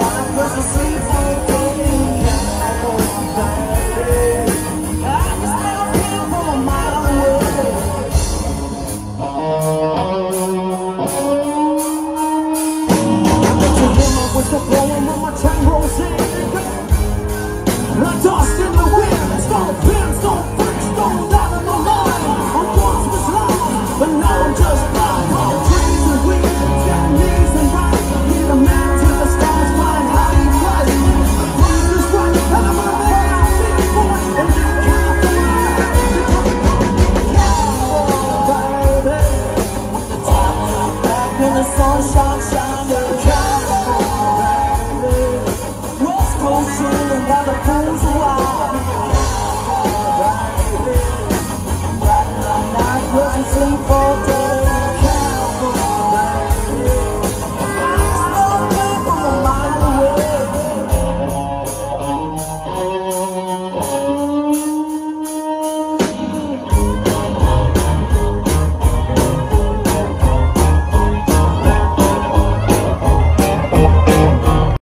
I was asleep.